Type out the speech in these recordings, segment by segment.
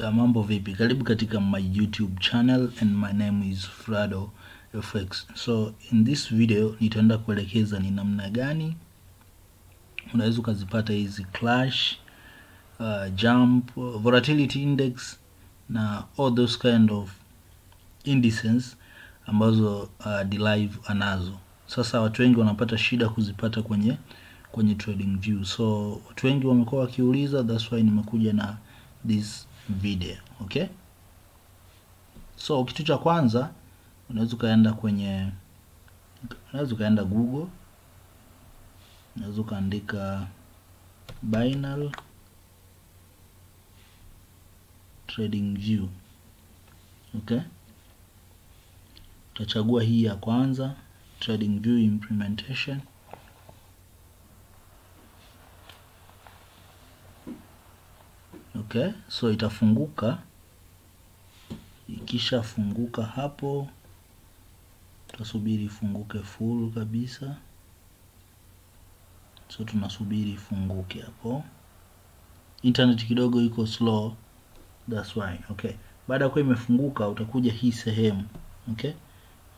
Ya mambo vipi? Karibu katika my YouTube channel and my name is Frado FX. So in this video nitaenda kuelekeza ni namna gani unaweza ukazipata hizi clash, uh, jump, uh, volatility index na all those kind of indices ambazo uh, Dlive anazo. Sasa watu wengi wanapata shida kuzipata kwenye kwenye trading view, so watu wengi wamekuwa wakiuliza, that's why nimekuja na this video okay. So kitu cha kwanza unaweza ukaenda kwenye, unaweza ukaenda Google, unaweza ukaandika binary trading view okay. Utachagua hii ya kwanza trading view implementation okay, so itafunguka. Ikishafunguka hapo, tutasubiri ifunguke full kabisa. So tunasubiri ifunguke hapo, internet kidogo iko slow, that's why okay. Baada ya kuwa imefunguka, utakuja hii sehemu okay,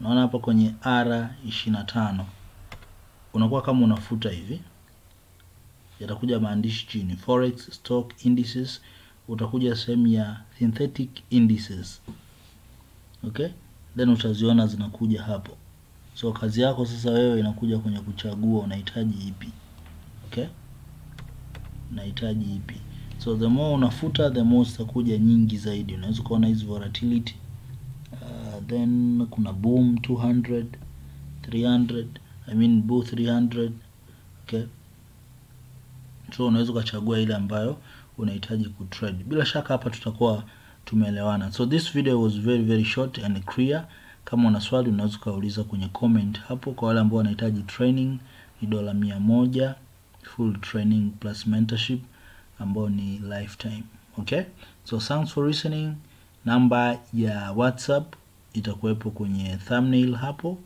unaona hapa kwenye R ishirini na tano unakuwa kama unafuta hivi yatakuja maandishi chini. Forex stock indices, utakuja sehemu ya synthetic indices. Okay, then utaziona zinakuja hapo. So kazi yako sasa wewe inakuja kwenye kuchagua unahitaji ipi. Okay, unahitaji ipi. So the more unafuta the more zitakuja nyingi zaidi. Unaweza kuona hizi volatility. Uh, then kuna boom 200 300 I mean boom 300 okay so unaweza ukachagua ile ambayo unahitaji kutrade. Bila shaka hapa tutakuwa tumeelewana. So this video was very very short and clear. Kama una swali unaweza ukauliza kwenye comment hapo. Kwa wale ambao wanahitaji training ni dola mia moja full training plus mentorship ambao ni lifetime. Okay, so thanks for listening. Namba ya WhatsApp itakuwepo kwenye thumbnail hapo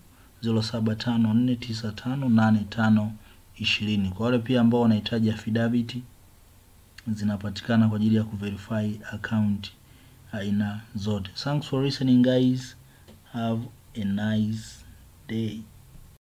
07549585 ishirini. Kwa wale pia ambao wanahitaji affidavit zinapatikana kwa ajili ya kuverify account aina zote. Thanks for listening guys. Have a nice day.